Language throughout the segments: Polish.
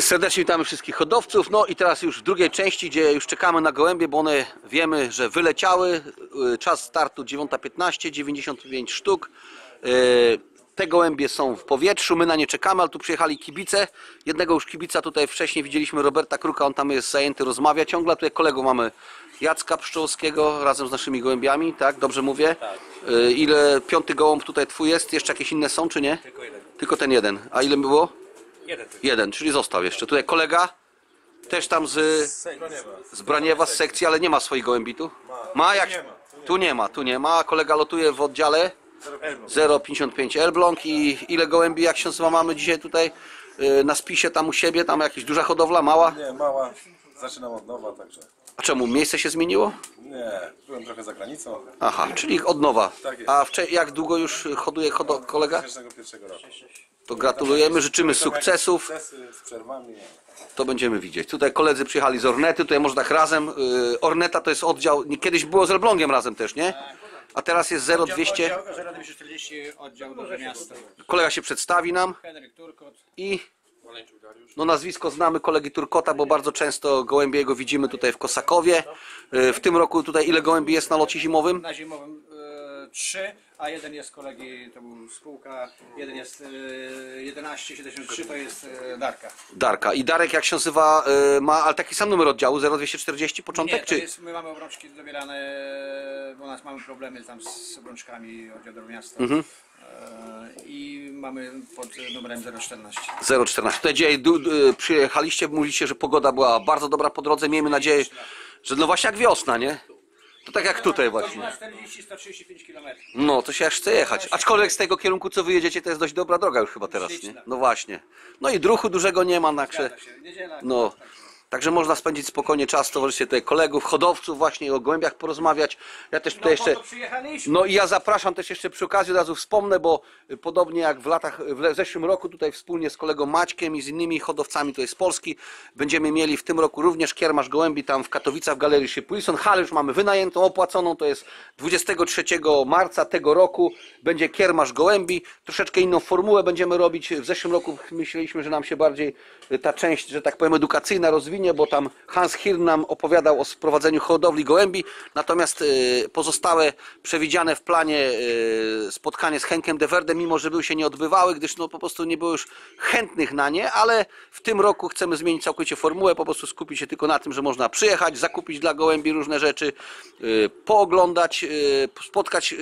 Serdecznie witamy wszystkich hodowców. No i teraz już w drugiej części, gdzie już czekamy na gołębie, bo one wiemy, że wyleciały. Y, Czas startu 9.15, 95 sztuk. Y, Te gołębie są w powietrzu, my na nie czekamy, ale tu przyjechali kibice. Jednego już kibica tutaj wcześniej widzieliśmy, Roberta Kruka, on tam jest zajęty, rozmawia ciągle. Tutaj kolegów mamy Jacka Pszczółskiego razem z naszymi gołębiami, tak? Dobrze mówię? Y, Ile piąty gołąb tutaj twój jest? Jeszcze jakieś inne są, czy nie? Tylko jeden. Tylko ten jeden. A ile było? Jeden tylko. Jeden, czyli został jeszcze. Tutaj kolega też tam z, Z z Braniewa z sekcji, ale nie ma swoich gołębi tu. Ma jak? Tu nie ma, tu nie ma. Kolega lotuje w oddziale 055 Elbląg i ile gołębi, jak się nazywa, mamy dzisiaj tutaj y, na spisie tam u siebie, tam jakaś duża hodowla, mała? Nie, mała. Zaczynam od nowa, także. A czemu, miejsce się zmieniło? Nie, byłem trochę za granicą. Aha, czyli od nowa. Tak jest. A wcze- jak długo już hoduje hodo- kolega? Pierwszego, pierwszego roku. To gratulujemy, życzymy sukcesów. To będziemy widzieć. Tutaj koledzy przyjechali z Ornety, tutaj może tak razem. y, Orneta to jest oddział, kiedyś było z Elblągiem razem też, nie? A teraz jest 0200. Oddział 0240 oddział Duże Miasto. Kolega się przedstawi nam Henryk Turkot. i no nazwisko znamy kolegi Turkota, bo bardzo często gołębie jego widzimy tutaj w Kosakowie. Y, W tym roku tutaj ile gołębi jest na locie zimowym? Na zimowym e, 3, a jeden jest kolegi, to był spółka, jeden jest e, 1173, to jest e, Darka. Darka. I Darek jak się nazywa, y, ma ale taki sam numer oddziału 0240 Nie, początek to czy? jest, my mamy obrączki dobierane, bo u nas mamy problemy tam z obrączkami oddział Duże Miasto. Mhm. E, I mamy pod numerem 014. 014. Tutaj dzisiaj du- du- przyjechaliście, mówiliście, że pogoda była bardzo dobra po drodze. Miejmy nadzieję, że no właśnie jak wiosna, nie? To tak jak tutaj właśnie. 140-135 km. No, to się aż chce jechać. Aczkolwiek z tego kierunku, co wyjedziecie, to jest dość dobra droga już chyba teraz, nie? No właśnie. No i druchu dużego nie ma, także... No, także można spędzić spokojnie czas w towarzystwie tutaj kolegów, hodowców właśnie o gołębiach porozmawiać. Ja też tutaj jeszcze... To przyjechaliśmy. No i ja zapraszam też jeszcze przy okazji, od razu wspomnę, bo y, podobnie jak w latach, w zeszłym roku tutaj wspólnie z kolegą Maćkiem i z innymi hodowcami tutaj z Polski będziemy mieli w tym roku również kiermasz gołębi tam w Katowicach w Galerii Szypulson. Halę już mamy wynajętą, opłaconą, to jest 23 marca tego roku będzie kiermasz gołębi. Troszeczkę inną formułę będziemy robić. W zeszłym roku myśleliśmy, że nam się bardziej y, ta część, że tak powiem, edukacyjna bo tam Hans Hirn nam opowiadał o sprowadzeniu hodowli gołębi, natomiast y, pozostałe przewidziane w planie y, spotkanie z Henkiem de Verde, mimo że były się nie odbywały, gdyż no po prostu nie było już chętnych na nie, ale w tym roku chcemy zmienić całkowicie formułę, po prostu skupić się tylko na tym, że można przyjechać, zakupić dla gołębi różne rzeczy, y, pooglądać, spotkać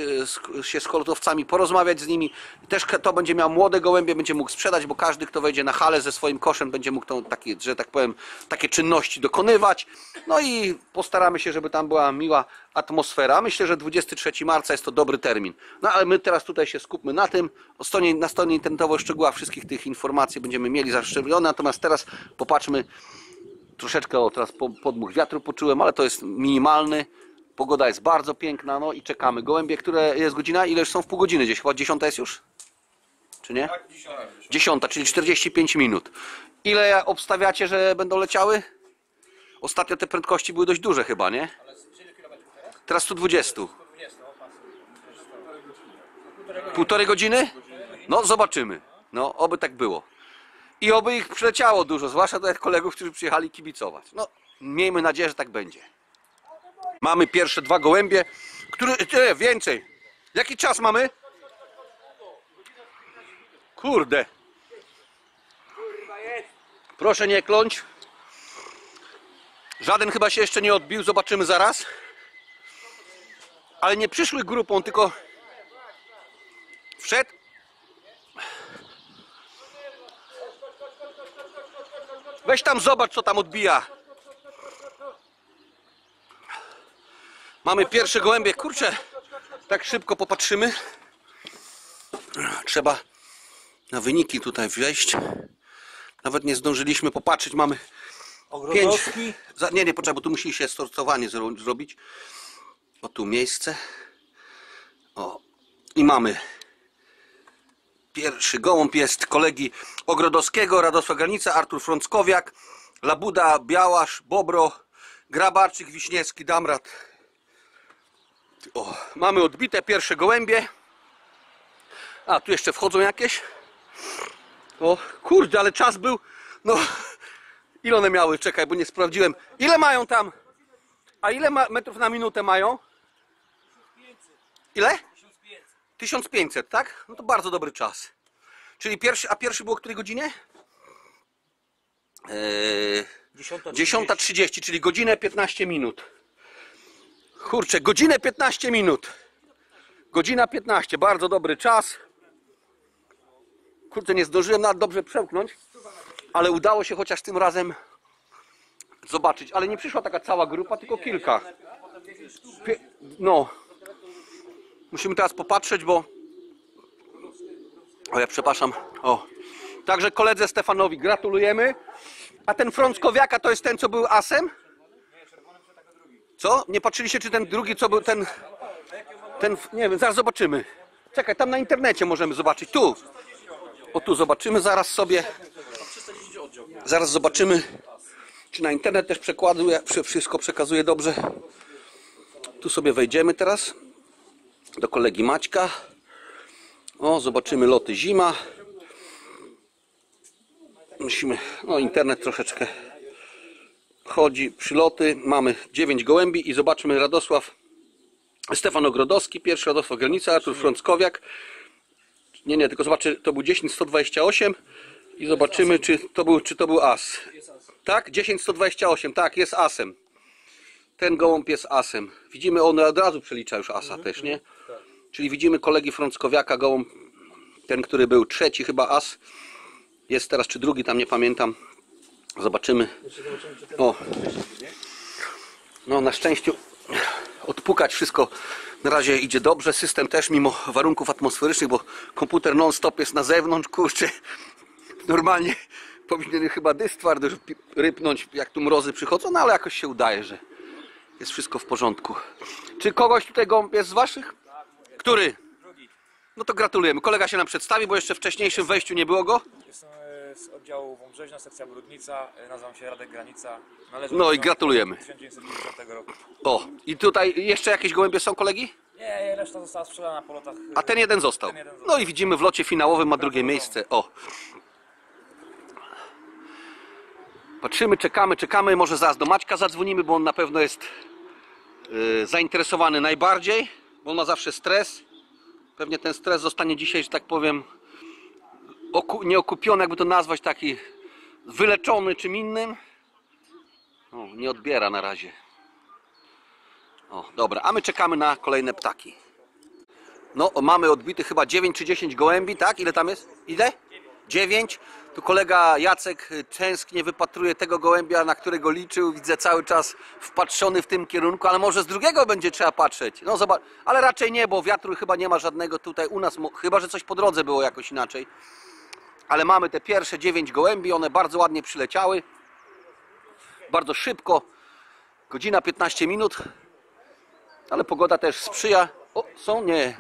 się z hodowcami, porozmawiać z nimi. Też to będzie miał młode gołębie, będzie mógł sprzedać, bo każdy, kto wejdzie na halę ze swoim koszem, będzie mógł tą, takie, że tak powiem, takie czynności dokonywać. No i postaramy się, żeby tam była miła atmosfera. Myślę, że 23 marca jest to dobry termin. No ale my teraz tutaj się skupmy na tym. Stronie, na stronie internetowej szczegółach wszystkich tych informacji będziemy mieli zaszczepione. Natomiast teraz popatrzmy troszeczkę, o teraz po- podmuch wiatru poczułem, ale to jest minimalny. Pogoda jest bardzo piękna, no i czekamy. Gołębie, które jest godzina? Ile już są w pół godziny gdzieś? Chyba dziesiąta jest już? Czy nie? Dziesiąta, czyli 45 minut. Ile obstawiacie, że będą leciały? Ostatnio te prędkości były dość duże chyba, nie? Teraz 120. Półtorej godziny? No, zobaczymy. No, oby tak było. I oby ich przyleciało dużo, zwłaszcza do tych kolegów, którzy przyjechali kibicować. No, miejmy nadzieję, że tak będzie. Mamy pierwsze dwa gołębie, które... Nie, więcej. Jaki czas mamy? Kurde. Proszę nie kląć. Żaden chyba się jeszcze nie odbił, zobaczymy zaraz. Ale nie przyszły grupą, tylko wszedł. Weź tam zobacz, co tam odbija. Mamy pierwsze gołębie. Kurczę, tak szybko popatrzymy. Trzeba na wyniki tutaj wejść. Nawet nie zdążyliśmy popatrzeć. Mamy pięć. Za, nie, nie, poczekaj, bo tu musi się sortowanie zro, zrobić. O tu miejsce. O. I mamy Pierwszy gołąb jest kolegi Ogrodowskiego, Radosław Granica, Artur Frąckowiak, Labuda, Białasz, Bobro, Grabarczyk, Wiśniewski, Damrat. O, mamy odbite pierwsze gołębie. A, tu jeszcze wchodzą jakieś. O, kurde, ale czas był, no, Ile one miały? Czekaj, bo nie sprawdziłem. Ile mają tam? A ile metrów na minutę mają? Ile? 1500, tak? No to bardzo dobry czas. Czyli pierwszy, a pierwszy było o której godzinie? Eee, 10.30, czyli godzinę 15 minut. Kurczę, godzinę 15 minut. Godzina 15, bardzo dobry czas. Kurczę, nie zdążyłem nawet dobrze przełknąć, ale udało się chociaż tym razem zobaczyć. Ale nie przyszła taka cała grupa, tylko kilka. Pie- No. Musimy teraz popatrzeć, bo... O, ja przepraszam. O. Także koledze Stefanowi gratulujemy. A ten Frąckowiaka to jest ten, co był asem? Co? Nie patrzyliście, czy ten drugi, co był ten... Ten, nie wiem, zaraz zobaczymy. Czekaj, tam na internecie możemy zobaczyć. Tu. O tu zobaczymy zaraz sobie. Zaraz zobaczymy, czy na internet też przekładuje, wszy- wszystko przekazuje dobrze. Tu sobie wejdziemy teraz do kolegi Maćka. O, zobaczymy loty zima. Musimy, no internet troszeczkę chodzi, przyloty. Mamy 9 gołębi i zobaczmy Radosław Stefan Ogrodowski, pierwszy Radosław Granica, Artur Frąckowiak. Nie, nie, tylko zobaczę, to był 10 128 i zobaczymy, czy to był, czy to był as. Tak? 10 128, tak, jest asem. Ten gołąb jest asem. Widzimy, on od razu przelicza już asa też, nie? Czyli widzimy kolegi Frąckowiaka, gołąb, ten, który był trzeci chyba as. Jest teraz, czy drugi, tam nie pamiętam. Zobaczymy. O. No, na szczęściu odpukać wszystko na razie idzie dobrze. System też mimo warunków atmosferycznych, bo komputer non-stop jest na zewnątrz, kurczę. Normalnie powinien chyba dysk twardy rypnąć, jak tu mrozy przychodzą, no ale jakoś się udaje, że jest wszystko w porządku. Czy kogoś tutaj gołąb jest z waszych? Który? No to gratulujemy. Kolega się nam przedstawi, bo jeszcze w wcześniejszym wejściu nie było go. E, z oddziału Wąbrzeźna, sekcja Brudnica. e, Nazywam się Radek Granica. Należę No do i gratulujemy. 1990 roku. O, i tutaj jeszcze jakieś gołębie są kolegi? Nie, reszta została sprzedana po lotach. e, A ten jeden został. Ten jeden został. No i widzimy w locie finałowym ma drugie miejsce. O. Patrzymy, czekamy, czekamy. Może zaraz do Maćka zadzwonimy, bo on na pewno jest y, zainteresowany najbardziej, bo on ma zawsze stres. Pewnie ten stres zostanie dzisiaj, że tak powiem, oku, nie okupiony, jakby to nazwać, taki wyleczony czym innym. O, nie odbiera na razie. O, dobra, a my czekamy na kolejne ptaki. No, mamy odbity chyba 9 czy 10 gołębi, tak? Ile tam jest? Ile? 9. Tu kolega Jacek tęsknie wypatruje tego gołębia, na którego liczył. Widzę cały czas wpatrzony w tym kierunku, ale może z drugiego będzie trzeba patrzeć. No zobacz, ale raczej nie, bo wiatru chyba nie ma żadnego tutaj u nas, chyba że coś po drodze było jakoś inaczej. Ale mamy te pierwsze 9 gołębi, one bardzo ładnie przyleciały. Bardzo szybko. Godzina 15 minut. Ale pogoda też sprzyja. O, są? Nie.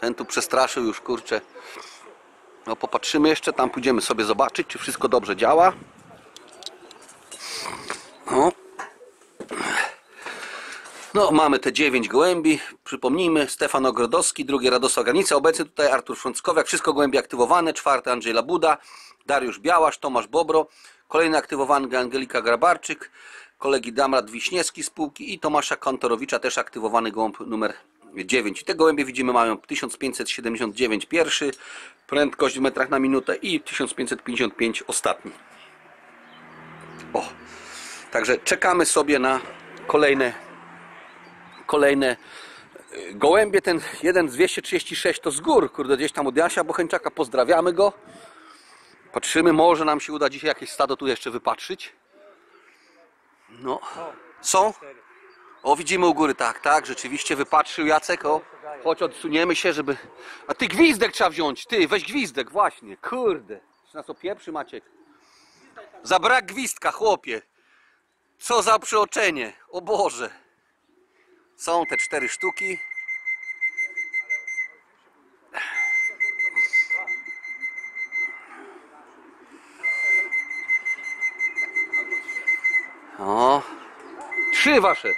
Ten tu przestraszył już, kurczę. No popatrzymy jeszcze, tam pójdziemy sobie zobaczyć, czy wszystko dobrze działa. No. No, mamy te 9 gołębi. Przypomnijmy, Stefan Ogrodowski, drugi Radosław Granica, obecny tutaj Artur Frąckowiak, wszystko gołębie aktywowane, czwarty Andrzej Labuda, Dariusz Białasz, Tomasz Bobro, kolejny aktywowany Angelika Grabarczyk, kolegi Damrat Wiśniewski z spółki i Tomasza Kantorowicza, też aktywowany gołąb numer 9. I te gołębie widzimy mają 1579 pierwszy, prędkość w metrach na minutę i 1555 ostatni. O, także czekamy sobie na kolejne kolejne y, gołębie. Ten jeden z 236 to z gór, kurde, gdzieś tam od Jasia Bocheńczaka. Pozdrawiamy go. Patrzymy, może nam się uda dzisiaj jakieś stado tu jeszcze wypatrzyć. No. Są? O, widzimy u góry, tak, tak, rzeczywiście wypatrzył Jacek, o. Chodź, odsuniemy się, żeby... A ty gwizdek trzeba wziąć, ty, weź gwizdek, właśnie, kurde. Czy nas opieprzy, Maciek? Za brak gwizdka, chłopie. Co za przeoczenie, o Boże. Są te cztery sztuki. O, trzy wasze.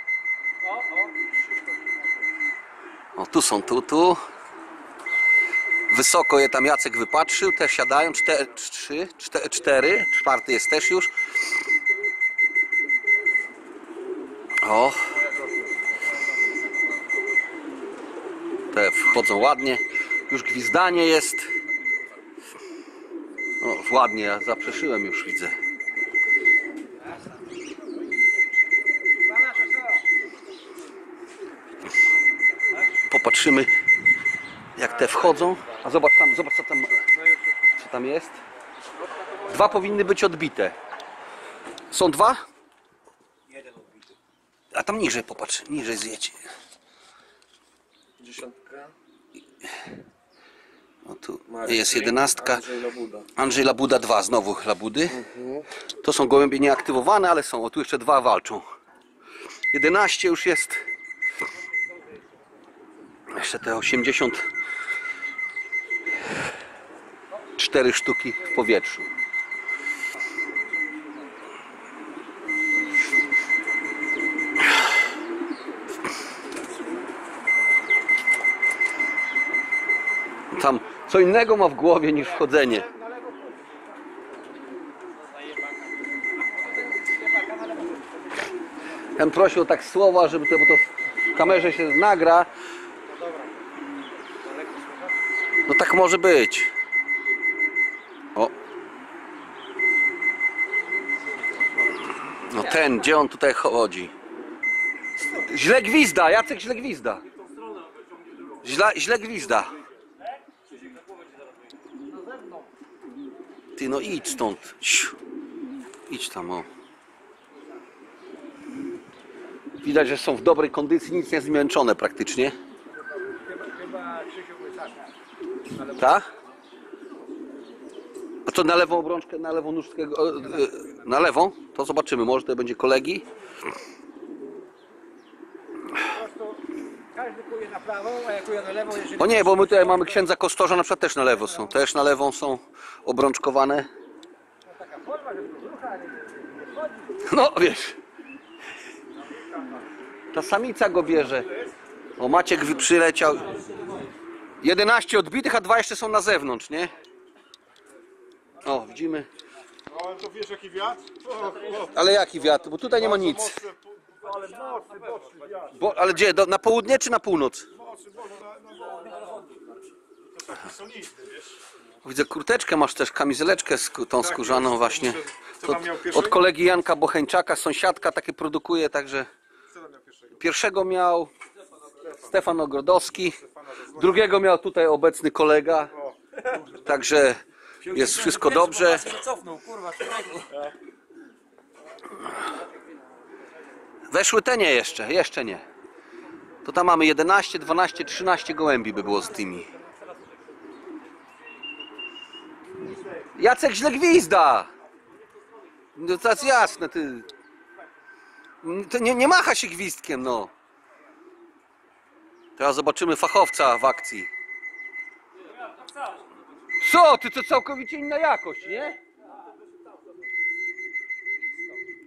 O, tu są, tu, tu. Wysoko je tam Jacek wypatrzył, te siadają, cztery, trzy, cztery, cztery, czwarty jest też już. O. Te wchodzą ładnie. Już gwizdanie jest. No, ładnie, ja zaprzeszyłem już, widzę. Popatrzymy, jak te wchodzą. A zobacz tam, zobacz co tam, co tam jest. Dwa powinny być odbite. Są dwa? Jeden odbity. A tam niżej popatrz, niżej zjecie. 60. O tu Marcin, jest jedenastka. Andrzej Labuda. Andrzej Labuda 2, znowu Labudy. Mhm. To są gołębie nieaktywowane, ale są. O tu jeszcze dwa walczą. 11 już jest. Jeszcze te 84 sztuki w powietrzu. Co innego ma w głowie niż wchodzenie. Ja bym prosił tak słowa, żeby to, bo to w kamerze się nagra. No tak może być. O. No ten, gdzie on tutaj chodzi? Źle gwizda, Jacek źle gwizda. Źle, źle gwizda. Ty no idź stąd. Siu. Idź tam o. Widać, że są w dobrej kondycji, nic nie zmęczone praktycznie. Chyba. Tak? A co na lewą obrączkę, na lewą nóżkę, e, na lewą? To zobaczymy, może to będzie kolegi. Po prostu każdy kuje na prawą, a ja kuję na lewą, jeżeli... O nie, bo my tutaj mamy księdza Kostorza, na przykład też na lewo są. Też na lewą są obrączkowane. Taka forma, żeby to rucha, ale nie nie wchodzi. No wiesz. Ta samica go bierze. O Maciek wy- przyleciał. 11 odbitych, a dwa jeszcze są na zewnątrz, nie? O, widzimy. O, ale to wiesz jaki wiatr? O, o, Ale jaki wiatr? Bo tutaj nie ma nic. mocny, ale mocny, mocny wiatr. Bo, ale gdzie? Do, na południe czy na północ? Na, To taki solidny, wiesz? Widzę kurteczkę, masz też kamizeleczkę sku, tą skórzaną właśnie. Co tam miał Od, pierwszego? od kolegi Janka Bocheńczaka, sąsiadka takie produkuje, także Co tam miał pierwszego? pierwszego miał Stefan Ogrodowski, drugiego miał tutaj obecny kolega, także jest wszystko dobrze. Cofnął, kurwa, człowieku. Weszły te nie jeszcze, jeszcze nie. To tam mamy 11, 12, 13 gołębi by było z tymi. Jacek źle gwizda! No to jest jasne, ty. To nie, nie macha się gwizdkiem, no. Teraz zobaczymy fachowca w akcji. Co? Ty to całkowicie inna jakość, nie?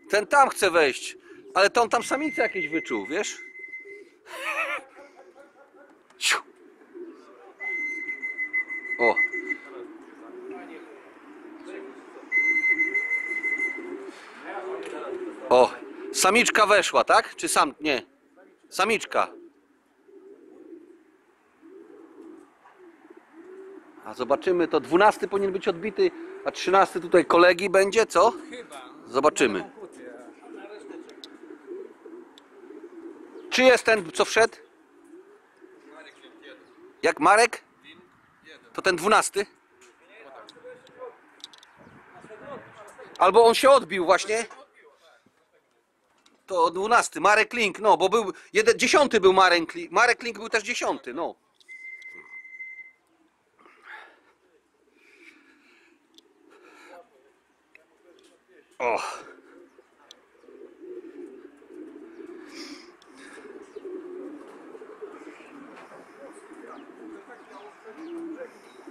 Ten tam chce wejść, ale to on tam samicę jakieś wyczuł, wiesz? Ciu. O. O, samiczka weszła, tak? Czy sam? Nie. Samiczka. A zobaczymy, to 12 powinien być odbity, a 13 tutaj kolegi będzie, co? Chyba. Zobaczymy. Kuty, a- Czy jest ten, co wszedł? Jak Marek? To ten dwunasty? Albo on się odbił właśnie? To dwunasty, Marek Link, no, bo był, jeden, dziesiąty był Marek Link, Marek Link był też dziesiąty, no.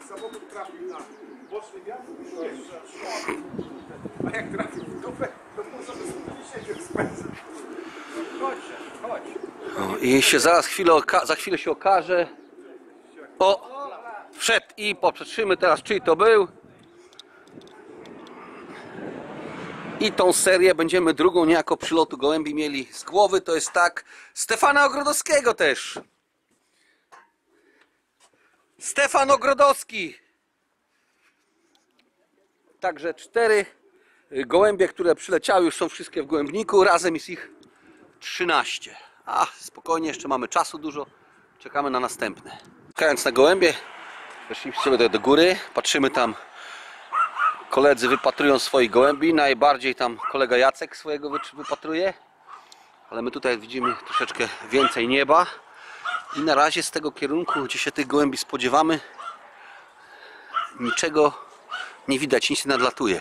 Samochód trafił na boczny wiatr i jeszcze A jak trafił w dupę, to może by sobie siedział spędzę. Chodź, chodź. O, I się zaraz chwilę za chwilę się okaże. O! Wszedł i popatrzymy teraz, czyj to był. I tą serię będziemy drugą niejako przylotu gołębi mieli z głowy. To jest tak Stefana Ogrodowskiego też. Stefan Ogrodowski. Także cztery gołębie, które przyleciały, już są wszystkie w gołębniku. Razem jest ich 13. A spokojnie, jeszcze mamy czasu dużo. Czekamy na następne. Czekając na gołębie, weszliśmy sobie do, do góry. Patrzymy tam. Koledzy wypatrują swoich gołębi. Najbardziej tam kolega Jacek swojego wypatruje. Ale my tutaj widzimy troszeczkę więcej nieba. I na razie z tego kierunku, gdzie się tych gołębi spodziewamy, niczego nie widać, nic nie nadlatuje.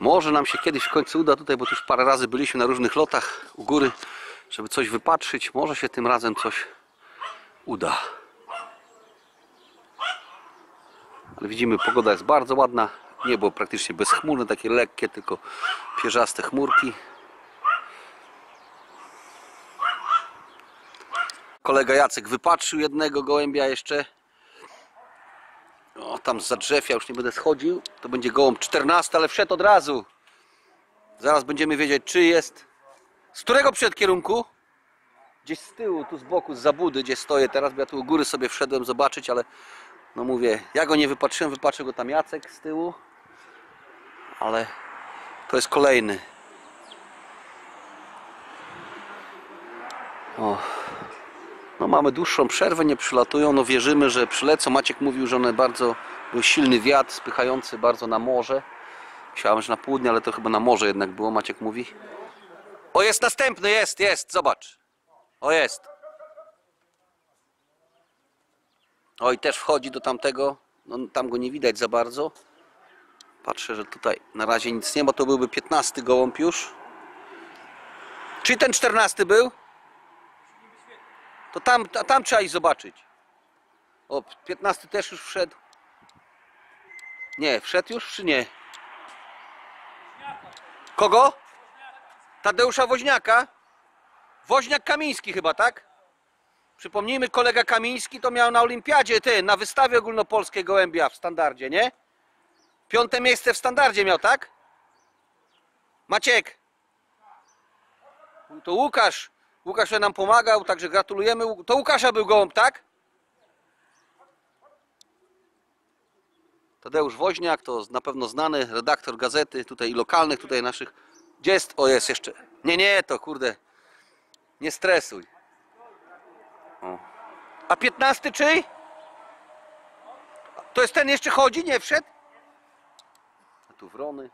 Może nam się kiedyś w końcu uda tutaj, bo tu już parę razy byliśmy na różnych lotach u góry, żeby coś wypatrzyć. Może się tym razem coś uda. Ale widzimy, pogoda jest bardzo ładna. Niebo praktycznie bezchmurne, takie lekkie, tylko pierzaste chmurki. Kolega Jacek wypatrzył jednego gołębia jeszcze. O, tam za drzew, ja już nie będę schodził. To będzie gołąb 14, ale wszedł od razu. Zaraz będziemy wiedzieć, czy jest. Z którego przed kierunku? Gdzieś z tyłu, tu z boku, z zabudy, gdzie stoję teraz, bo ja tu u góry sobie wszedłem zobaczyć, ale no mówię, ja go nie wypatrzyłem, wypatrzył go tam Jacek z tyłu. Ale to jest kolejny. O. No mamy dłuższą przerwę, nie przylatują, no wierzymy, że przylecą. Maciek mówił, że one bardzo, był silny wiatr spychający bardzo na morze. Myślałem, że na południe, ale to chyba na morze jednak było, Maciek mówi. O, jest następny, jest, jest, zobacz. O, jest. O, i też wchodzi do tamtego, no tam go nie widać za bardzo. Patrzę, że tutaj na razie nic nie ma, to byłby 15 gołąb już. Czy ten 14 był? To tam, ta- tam trzeba iść zobaczyć. O, 15 też już wszedł. Nie, wszedł już czy nie? Kogo? Tadeusza Woźniaka? Woźniak Kamiński chyba, tak? Przypomnijmy, kolega Kamiński to miał na olimpiadzie, ty, na wystawie ogólnopolskiej gołębia w standardzie, nie? Piąte miejsce w standardzie miał, tak? Maciek. To Łukasz. Łukasz nam pomagał, także gratulujemy. To Łukasza był gołąb, tak? Tadeusz Woźniak to na pewno znany redaktor gazety tutaj i lokalnych tutaj naszych. Gdzie jest? O, jest jeszcze. Nie, nie, to kurde. Nie stresuj. O. A 15 czyj? To jest ten jeszcze chodzi, nie wszedł? A tu wrony.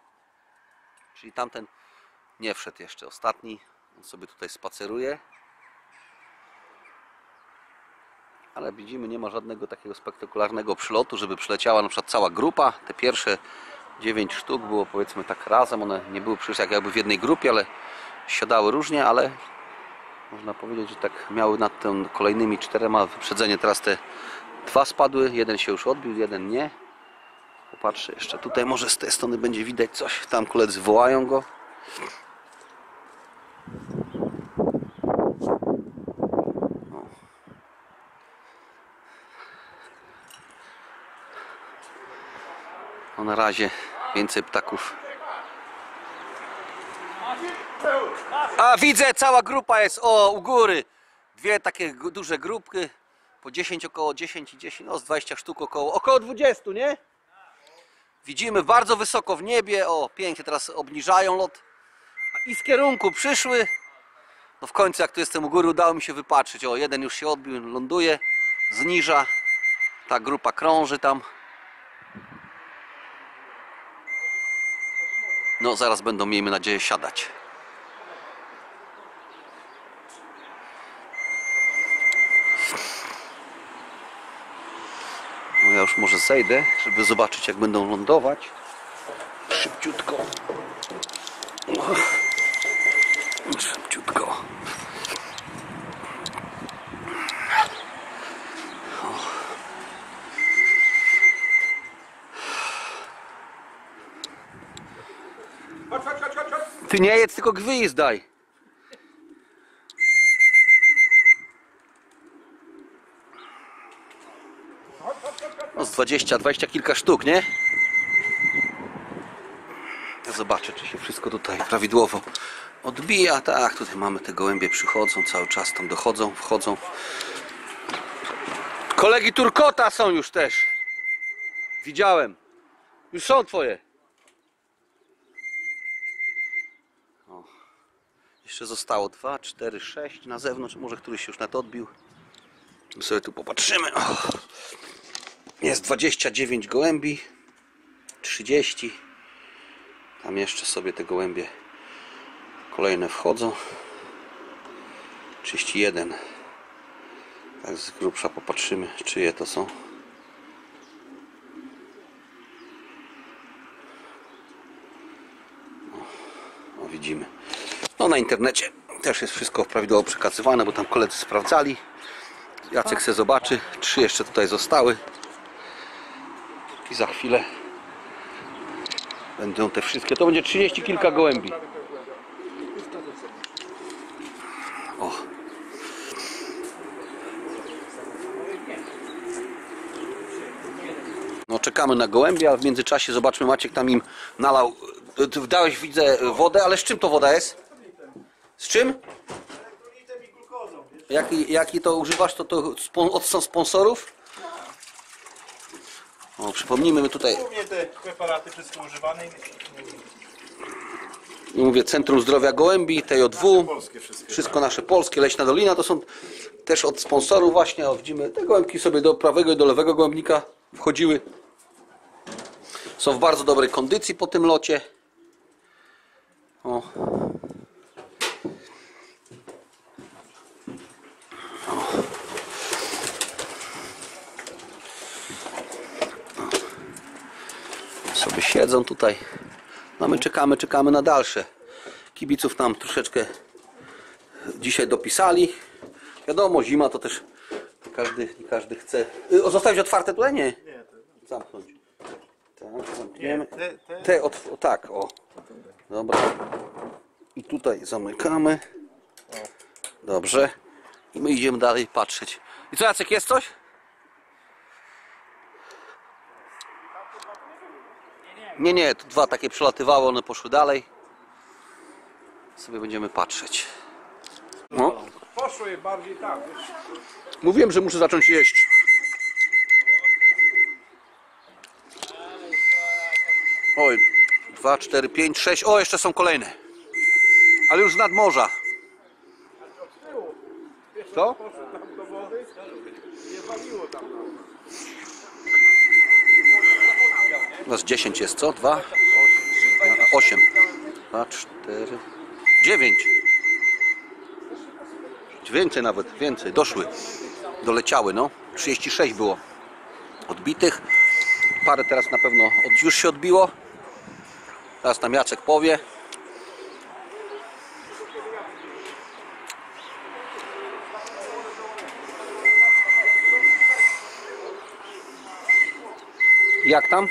Czyli tamten nie wszedł jeszcze, ostatni. Sobie tutaj spaceruje. Ale widzimy, nie ma żadnego takiego spektakularnego przylotu, żeby przyleciała na przykład cała grupa. Te pierwsze 9 sztuk było powiedzmy tak razem. One nie były przecież jak jakby w jednej grupie, ale siadały różnie, ale można powiedzieć, że tak miały nad tym kolejnymi czterema wyprzedzenie. Teraz te dwa spadły, jeden się już odbił, jeden nie. Popatrzę jeszcze tutaj, może z tej strony będzie widać coś. Tam koledzy wołają go. Na razie więcej ptaków. A widzę, cała grupa jest o u góry. Dwie takie duże grupki. Po 10 około 10 i 10, no z 20 sztuk około, około 20, nie? Widzimy bardzo wysoko w niebie. O, pięknie teraz obniżają lot. I z kierunku przyszły. No w końcu jak tu jestem u góry udało mi się wypatrzyć. O, jeden już się odbił, ląduje, zniża. Ta grupa krąży tam. No zaraz będą, miejmy nadzieję, siadać. No ja już może zejdę, żeby zobaczyć jak będą lądować. Szybciutko. Ty nie jedz, tylko gwizd daj. No z 20, 20 kilka sztuk, nie? Ja zobaczę, czy się wszystko tutaj prawidłowo odbija. Tak, tutaj mamy te gołębie przychodzą, cały czas tam dochodzą, wchodzą. Kolegi Turkota są już też. Widziałem. Już są twoje. Jeszcze zostało 2, 4, 6 na zewnątrz. Może któryś już na to odbił. My sobie tu popatrzymy. Jest 29 gołębi. 30. Tam jeszcze sobie te gołębie kolejne wchodzą. 31. Tak z grubsza popatrzymy, czyje to są. O widzimy. No na internecie też jest wszystko prawidłowo przekazywane, bo tam koledzy sprawdzali. Jacek se zobaczy. Trzy jeszcze tutaj zostały. I za chwilę będą te wszystkie. To będzie 30 kilka gołębi. O. No czekamy na gołębie, a w międzyczasie zobaczmy Maciek tam im nalał. Ty Dałeś widzę wodę, ale z czym to woda jest? Z czym? Jaki, jaki to używasz? To, to spon, od są sponsorów? O, przypomnijmy, my tutaj Głównie te preparaty wszystko używane. mówię Centrum Zdrowia Gołębi, TJ2, Polskie wszystkie. wszystko nasze polskie, Leśna Dolina, to są też od sponsorów właśnie, o widzimy, te gołębki sobie do prawego i do lewego gołębnika wchodziły. Są w bardzo dobrej kondycji po tym locie. O. sobie siedzą tutaj. No my czekamy, czekamy na dalsze. Kibiców nam troszeczkę dzisiaj dopisali. Wiadomo, zima to też nie każdy, nie każdy chce. Y, o, Zostawić otwarte tutaj? Nie. Zamknąć. Tak, zamkniemy. Te, od, o, tak, o. Dobra. I tutaj zamykamy. Dobrze. I my idziemy dalej patrzeć. I co Jacek, jest coś? Nie, nie, tu dwa takie przelatywały, one poszły dalej. Sobie będziemy patrzeć. No. poszło je bardziej tak. Mówiłem, że muszę zacząć jeść. Oj, dwa, cztery, pięć, sześć. O, jeszcze są kolejne. Ale już z nadmorza. Co? Poszło tam do wody, nie waliło tam. Was 10 jest, co? Dwa? Osiem. Dwa, cztery, dziewięć. Więcej nawet, więcej. Doszły. Doleciały, no. 36 było odbitych. Parę teraz na pewno od, już się odbiło. Teraz nam Jacek powie. Jak tam?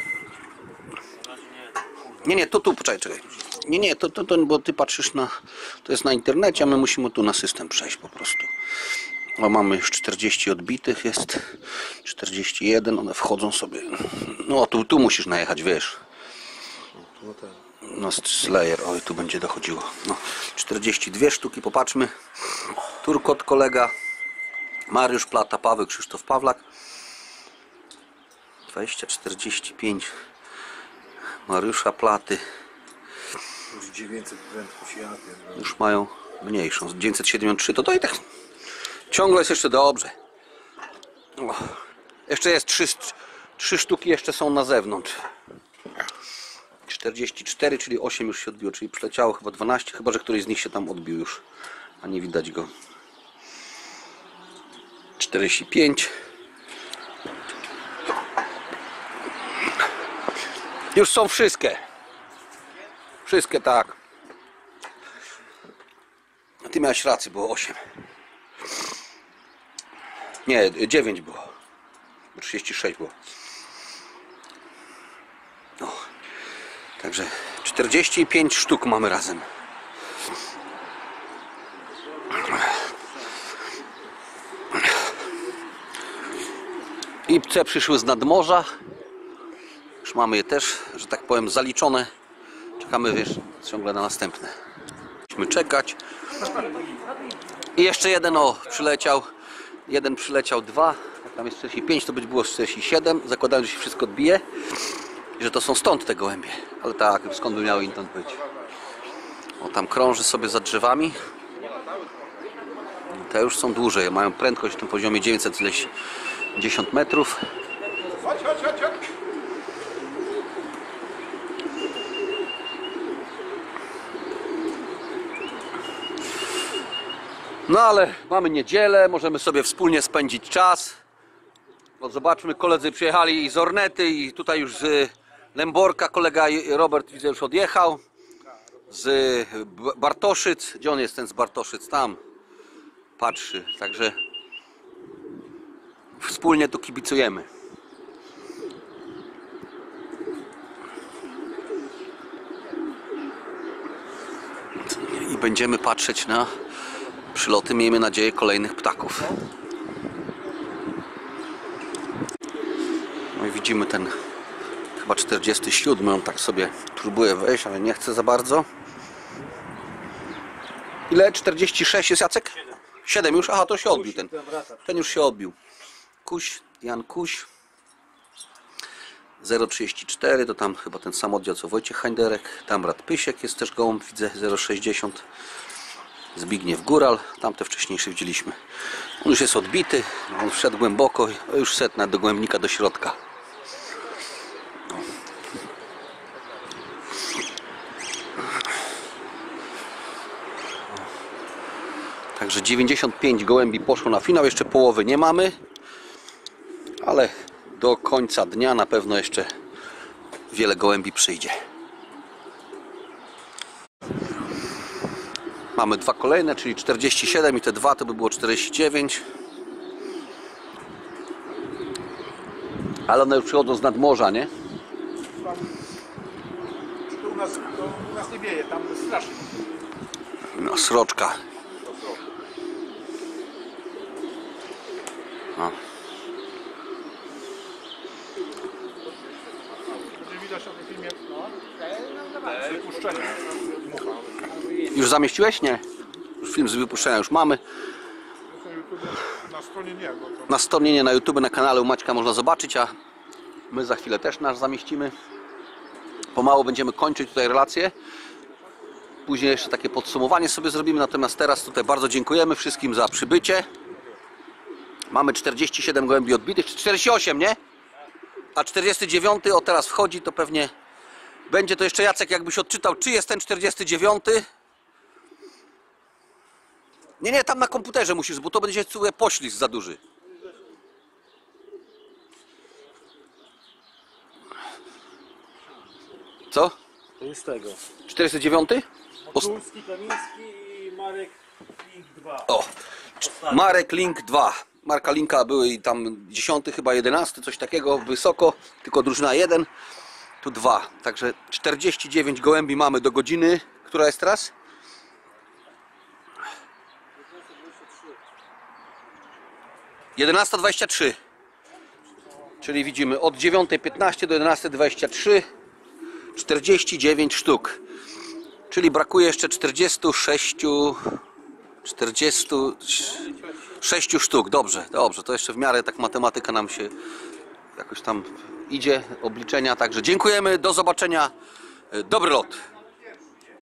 Nie, nie, to tu, poczekaj, czekaj. Nie, nie, to, to, to, bo ty patrzysz na, to jest na internecie, a my musimy tu na system przejść po prostu. O, mamy już 40 odbitych, jest 41, one wchodzą sobie. No, tu, tu musisz najechać, wiesz. No, Slayer, oj, tu będzie dochodziło. No, 42 sztuki, popatrzmy. Turkot kolega, Mariusz Plata, Paweł Krzysztof Pawlak. 20, 45 Mariusza Platy. Już 900 prędkość. Już mają mniejszą. 973 to to i tak ciągle jest jeszcze dobrze. O, jeszcze jest 3, 3 sztuki jeszcze są na zewnątrz. 44, czyli 8 już się odbiło, czyli przyleciało chyba 12, chyba że któryś z nich się tam odbił już, a nie widać go. 45. Już są wszystkie. Wszystkie tak. Ty miałeś rację, było 8. Nie, 9 było. 36 było. No. Także 45 sztuk mamy razem. Ipce przyszły z nadmorza. Już mamy je też, że tak powiem, zaliczone. Czekamy, wiesz, ciągle na następne. Musimy czekać. I jeszcze jeden, o, przyleciał. Jeden przyleciał, dwa. Jak tam jest 45, to być było 47. Zakładałem, że się wszystko odbije. I że to są stąd te gołębie. Ale tak, skąd by miały inąd być? O, tam krąży sobie za drzewami. Te już są dłużej, mają prędkość na poziomie 910 metrów. Chodź, chodź, chodź, chodź. No ale mamy niedzielę, możemy sobie wspólnie spędzić czas. No zobaczmy, koledzy przyjechali i z Ornety i tutaj już z Lęborka kolega Robert widzę już odjechał. Z Bartoszyc, gdzie on jest ten z Bartoszyc? Tam patrzy, także wspólnie tu kibicujemy. I będziemy patrzeć na przyloty, miejmy nadzieję, kolejnych ptaków. No i widzimy ten chyba 47, on tak sobie próbuje wejść, ale nie chce za bardzo. Ile? 46 jest Jacek? 7 już? Aha, to się odbił ten. Ten już się odbił. Kuś, Jan Kuś. 0,34 to tam chyba ten sam oddział co Wojciech Heinderek. Tam Rad Pysiek jest też gołąb, widzę 0,60. Zbigniew Góral, tamte wcześniejsze widzieliśmy. On już jest odbity, on wszedł głęboko, już nawet do głębnika, do środka. Także 95 gołębi poszło na finał, jeszcze połowy nie mamy, ale do końca dnia na pewno jeszcze wiele gołębi przyjdzie. Mamy dwa kolejne, czyli 47 i te dwa to by było 49. Ale one już przychodzą z nadmorza, nie? U nas, to u nas nie wieje, tam strasznie. No, sroczka. No. Będzie widać na tym filmie wypuszczenie. Już zamieściłeś? Nie. Już film z wypuszczenia już mamy. Na stronie nie, Na stronie nie, na YouTube, na kanale u Maćka można zobaczyć, a my za chwilę też nasz zamieścimy. Pomału będziemy kończyć tutaj relację. Później jeszcze takie podsumowanie sobie zrobimy, natomiast teraz tutaj bardzo dziękujemy wszystkim za przybycie. Mamy 47 gołębi odbitych, 48, nie? A 49 o teraz wchodzi, to pewnie będzie to jeszcze Jacek, jakbyś odczytał, czy jest ten 49. Nie, nie, tam na komputerze musisz, bo to będzie sobie poślizg za duży. Co? To jest tego. 49? Ost- Tulski, Kamiński i Marek Link 2. O, Marek Link 2. Marka Linka były i tam 10, chyba 11, coś takiego wysoko, tylko drużyna 1, tu 2. Także 49 gołębi mamy do godziny. Która jest teraz? Jedenasta dwadzieścia trzy. Czyli widzimy od 9.15 do 11.23 49 sztuk. Czyli brakuje jeszcze 46 46 sztuk. Dobrze, dobrze. To jeszcze w miarę tak matematyka nam się jakoś tam idzie, obliczenia. Także dziękujemy, do zobaczenia. Dobry lot.